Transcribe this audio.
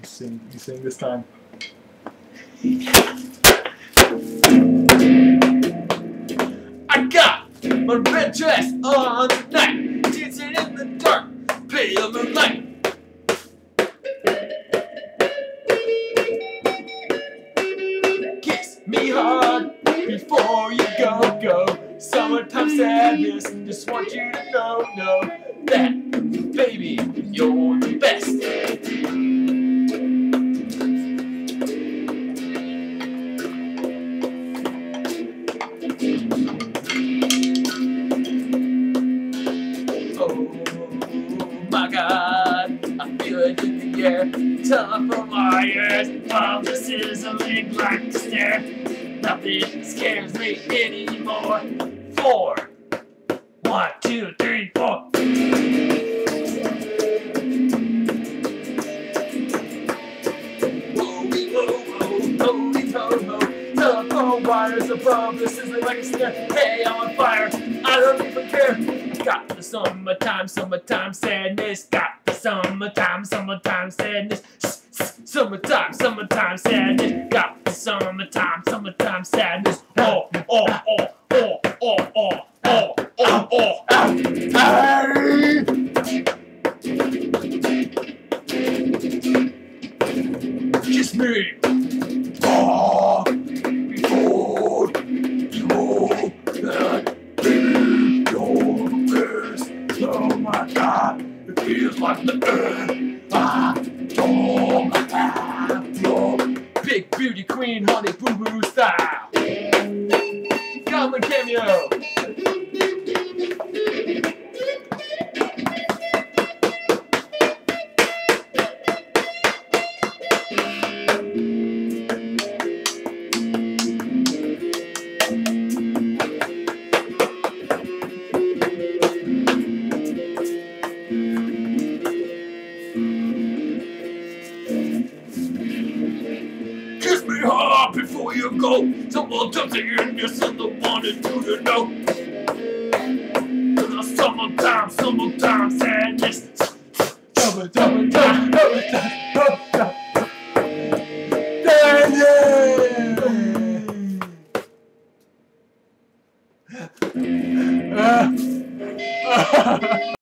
You sing, you sing this time. I got my red dress on tonight, dancing in the dark, pale moonlight. Kiss me hard before you go, go. Summertime sadness, just want you to know, know that, baby, you're the best. Oh my god, I feel it in the air. Telephone wires, a link like to stare. Nothing scares me anymore. Four. One, two, three, four. Wires above, this isn't like a snare. Hey, I'm on fire, I don't even care. Got the summertime, summertime sadness. Got the summertime, summertime sadness. Summertime, summertime sadness. Got the summertime, summertime sadness. Oh, oh, oh, oh, oh, oh, oh, oh, oh, oh. Kiss me. Oh my God, it feels like the earth. Ah, oh, ah, oh. Big beauty queen, honey boo boo style. Come and cameo. hard before you go. Someone comes in, you're the one to do to know. Cause summertime, summertime sadness. Double, double, double, double, double, double. Yeah. Uh, uh,